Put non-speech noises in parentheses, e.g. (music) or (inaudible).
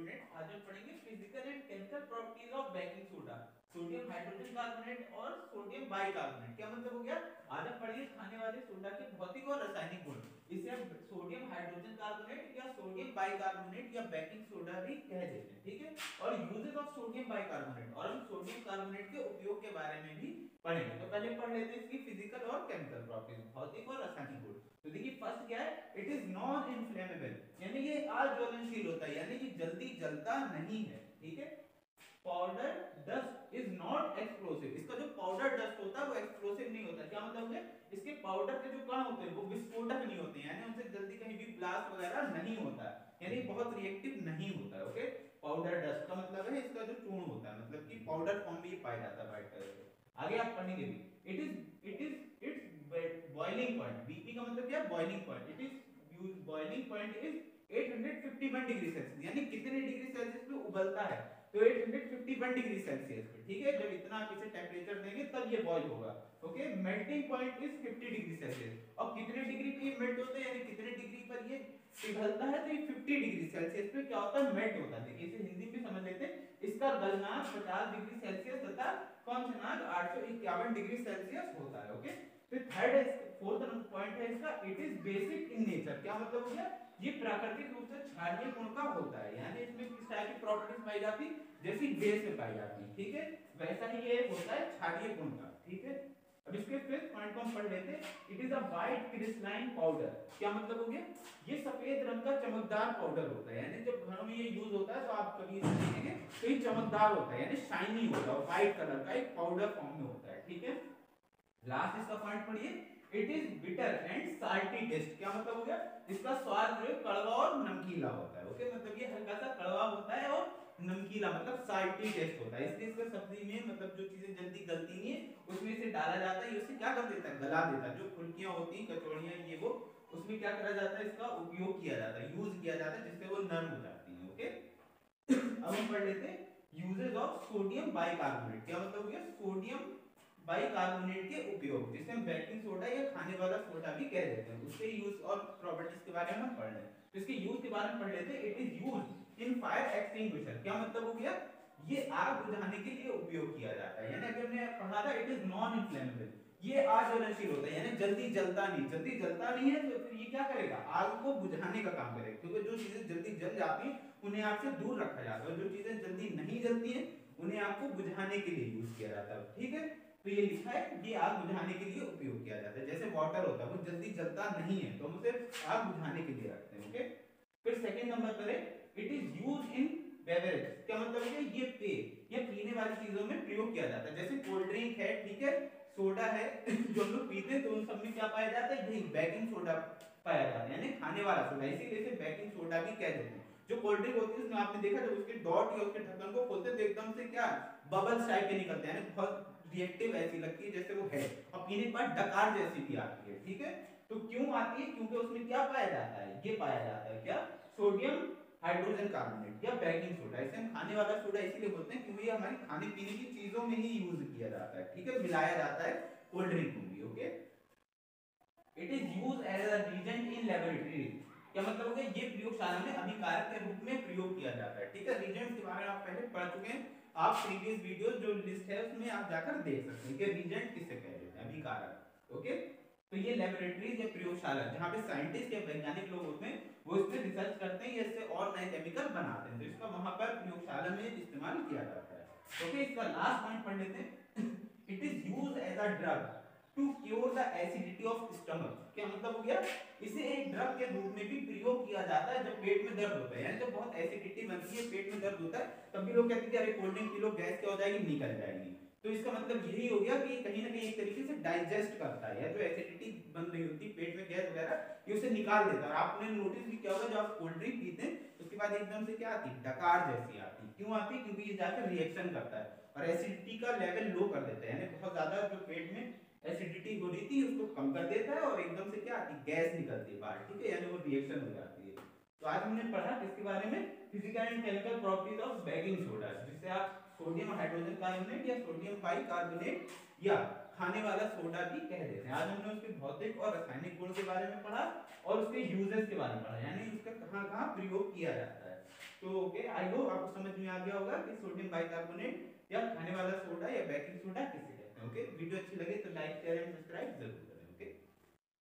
Student आज हम पढ़ेंगे physical and chemical properties of baking soda sodium hydrogen carbonate और सोडियम बाइकार्बोनेट क्या मतलब हो गया? आज हम पढ़ेंगे खाने वाले सोडा के भौतिक और रासायनिक गुण। इसे हम सोडियम हाइड्रोजन कार्बोनेट या सोडियम बाइकार्बोनेट या बेकिंग सोडा भी कह देते हैं, ठीक है? और यूजेस ऑफ़ सोडियम बाइकार्बोनेट और हम सोडियम कार्बोनेट के उपयोग के बारे में भी पढ़ेंगे। तो पहले पढ़ लेते हैं इसकी फ़िज़िकल और केमिकल प्रॉपर्टीज़ भौतिक और रासायनिक गुण। तो देखिए फ़र्स्ट क्या है? इट इज़ नॉन इन्फ्लेमेबल यानी अज्वलनशील होता है, यानी कि जल्दी जलता नहीं है, ठीक है? Powder dust is not explosive इसका जो पाउडर डस्ट होता है, वो एक्सप्लोसिव नहीं होता। क्या मतलब है? इसके पाउडर के जो कण होते हैं, वो विस्फोटक नहीं होते यानी उनसे जल्दी कहीं भी ब्लास्ट वगैरह नहीं होता। यानी बहुत रिएक्टिव नहीं होता ओके पाउडर डस्ट का मतलब है इसका जो चूर्ण होता है मतलब कि पाउडर फॉर्म में पाया जाता है व्हाइट कलर के आगे आप पढ़ेंगे भी it is it is it's boiling point BP का मतलब क्या? Boiling point it is boiling point is 851 degree Celsius, यानी कितने डिग्री सेल्सियस पे उबलता है? तो 851 डिग्री सेल्सियस पे, ठीक है? जब इतना आप इसे टेंपरेचर देंगे, तब ये बॉईल होगा okay melting point is 50 degree Celsius. और कितने डिग्री पे ये मेल्ट होता है, यानी कितने डिग्री पर ये पिघलता है तो ये 50 डिग्री सेल्सियस पे क्या होता है? मेल्ट होता है। देखिए, इसे हिंदी में समझ लेते हैं। इसका गलनांक 50 डिग्री सेल्सियस तथा कंचनांक 851 डिग्री सेल्सियस होता है ओके फिर थर्ड है फोर्थ पॉइंट है इसका it is basic in nature क्या मतलब हो गया? ये प्राकृतिक रूप से क्षारीय गुण का होता है। यानी इसमें किस टाइप की प्रॉपर्टीज़ पाई जाती? जैसी बेस में पाई जाती है ठीक है? वैसा ही ये होता है क्षारीय गुण का, ठीक है? अब इसके फिर पॉइंट को हम पढ़ लेते हैं। It is a white crystalline powder क्या मतलब हो गया? ये सफ़ेद रंग का चमकदार पाउडर होता है। यानी जब घरों में ये यूज़ होता है तो आप कभी देखेंगे तो ये चमकदार होता है। यानी शाइनी होता है व्हाइट कलर का एक पाउडर फॉर्म में होता है, ठीक है? लास्ट इसका पॉइंट पढ़िए। It is bitter and salty taste क्या मतलब हो गया? इसका स्वाद जो है, कड़वा और नमकीला होता है। ओके मतलब ये हल्का सा कड़वा होता है और नमकीला मतलब साल्टी टेस्ट होता है। इसलिए इसका सब्ज़ी में मतलब जो चीज़ें जल्दी गलती नहीं है, उसमें इसे डाला जाता है उसे क्या कर देता है? गला देता है। जो फुल्कियाँ होती हैं, कचौड़ियाँ, ये वो, उसमें क्या करा जाता है? इसका उपयोग किया जाता है। यूज़ किया जाता है, जिससे वो नरम हो जाती है। ओके अब हम पढ़ लेते हैं। यूजेस ऑफ़ सोडियम बाइकार्बोनेट क्या मतलब हो गया? सोडियम बाइकार्बोनेट के उपयोग, जिसे हम बेकिंग सोडा या खाने वाला सोडा भी कह देते हैं। उसके यूज़ और प्रॉपर्टीज़ के बारे में हम पढ़ हैं। तो इसके यूज़ के बारे में पढ़ लेते हैं। It is use in fire extinguisher क्या मतलब हो गया? ये आग बुझाने के लिए उपयोग किया जाता है। यानी अभी हमने पढ़ा था इट इज़ नॉन इन्फ्लेमेबल ये अज्वलनशील होता है, यानी जल्दी जलता नहीं। जल्दी जलता नहीं है तो फिर ये क्या करेगा? आग को बुझाने का काम करेगा, क्योंकि जो चीज़ें जल्दी जल जाती हैं, उन्हें आपसे दूर रखा जाता है। जो चीज़ें जल्दी नहीं जलती हैं, उन्हें आपको बुझाने के लिए यूज़ किया जाता है। ठीक है? तो ये लिखा है ये आग बुझाने के लिए उपयोग किया जाता है। जैसे वाटर होता है, वो जल्दी जलता नहीं है तो हम उसे आग बुझाने के लिए रखते हैं ओके फिर सेकंड नंबर पर है it is use in beverage क्या मतलब है? ये पे ये पीने वाली चीज़ों में प्रयोग किया जाता है। जैसे कोल्ड ड्रिंक है, ठीक है सोडा है, (laughs) जो लोग पीते हैं तो उन सब में क्या पाया जाता है? यही बेकिंग सोडा पाया जाता है, यानी खाने वाला सोडा इसीलिए इसे बेकिंग सोडा भी कह देते हैं। जो कोल्ड ड्रिंक होती है, उसमें आपने देखा जब उसके डॉट या उसके ढक्कन को खोलते तो एकदम से क्या? बबल्स टाइप के निकलते हैं, यानी बहुत रिएक्टिव ऐसी लगती है जैसे वो है। और पीने के बाद डकार जैसी भी आती है, ठीक है? तो क्यों आती है? क्योंकि उसमें क्या पाया जाता है? ये पाया जाता है क्या? सोडियम हाइड्रोजन कार्बोनेट या बेकिंग सोडा इसे हम खाने वाला सोडा इसीलिए बोलते हैं क्योंकि हमारी खाने पीने की चीज़ों में ही यूज़ किया जाता है, ठीक है? मिलाया जाता है कोल्ड ड्रिंक में भी okay it is use as a reagent in laboratory क्या मतलब हो गया? ये प्रयोगशाला में अभिकारक के रूप में प्रयोग किया जाता है। ठीक है? रीजेंट के बारे में आप पहले पढ़ चुके हैं। आप प्रीवियस वीडियो जो लिस्ट है, उसमें आप जाकर देख सकते हैं कि रीजेंट किसे कह देते हैं अभिकारक ओके तो ये लेबोरेटरीज या प्रयोगशाला, जहाँ पे साइंटिस्ट या वैज्ञानिक लोग होते हैं, वो इस पे रिसर्च करते हैं या इससे और नए केमिकल बनाते हैं। तो इसका वहाँ पर प्रयोगशाला में इस्तेमाल किया जाता है। ओके इसका लास्ट पॉइंट पढ़ लेते हैं। It is use as a drug to cure the acidity of stomach क्या मतलब हो गया? इसे एक ड्रग के रूप में भी प्रयोग किया जाता है जब पेट में दर्द होता है। यानी जब बहुत एसिडिटी बनती है, पेट में दर्द होता है, तब भी लोग कहते हैं अरे कोल्ड ड्रिंक पी लो, गैस क्या हो जाएगी? निकल जाएगी। तो इसका मतलब यही हो गया कि कहीं ना कहीं एक तरीके से डाइजेस्ट करता है। जो एसिडिटी बन रही होती है पेट में गैस वगैरह, ये उसे निकाल देता है। और आपने नोटिस भी किया होगा, जब आप कोल्ड ड्रिंक पीते हैं उसके बाद एकदम से क्या आती? है डकार जैसी आती। है क्यों आती? है क्योंकि ये जाकर रिएक्शन करता है। और एसिडिटी का लेवल लो कर देता है। यानी बहुत ज़्यादा जो पेट में एसिडिटी हो रही थी, उसको कम कर देता है और एकदम से क्या आती गैस निकलती है बाहर, ठीक है? यानी वो रिएक्शन हो जाती है। तो आज हमने पढ़ा किसके बारे में? Physical and chemical properties of baking soda जिससे आप सोडियम हाइड्रोजन कार्बोनेट या सोडियम बाइकार्बोनेट या खाने वाला सोडा भी कह देते हैं। आज हमने उसके भौतिक और रासायनिक गुण के बारे में पढ़ा और उसके यूजेस के बारे में पढ़ा, यानी उसका कहाँ कहाँ प्रयोग किया जाता है। तो ओके आई होप आपको समझ में आ गया होगा कि सोडियम बाइकार्बोनेट या खाने वाला सोडा या बेकिंग सोडा किसे ओके वीडियो अच्छी लगे तो लाइक शेयर एंड सब्सक्राइब ज़रूर।